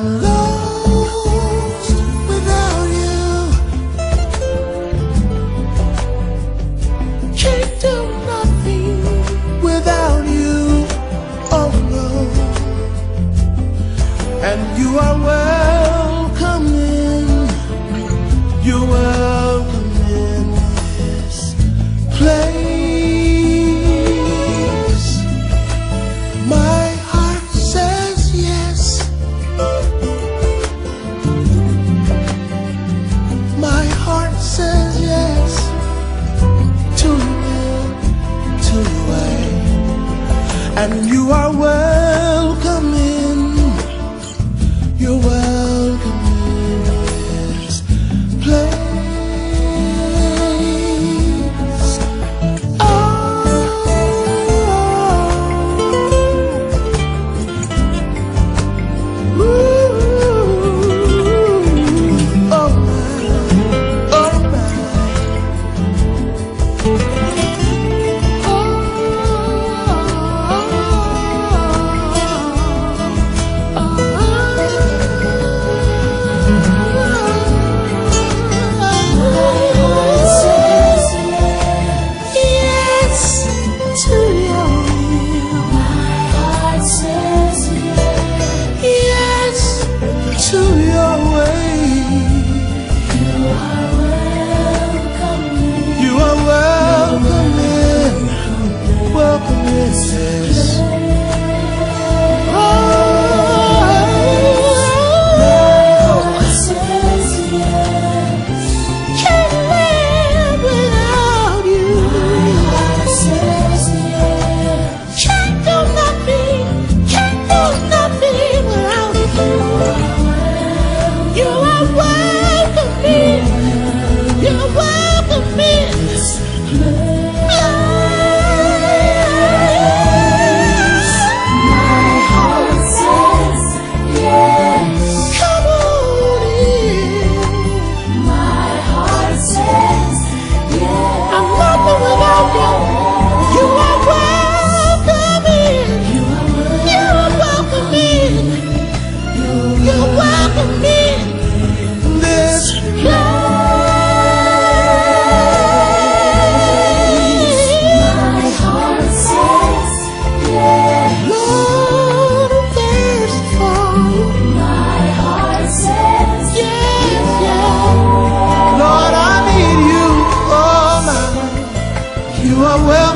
I'm lost without you. Can't do nothing without you. Oh no. And you are welcome in. You are. and you are worth well.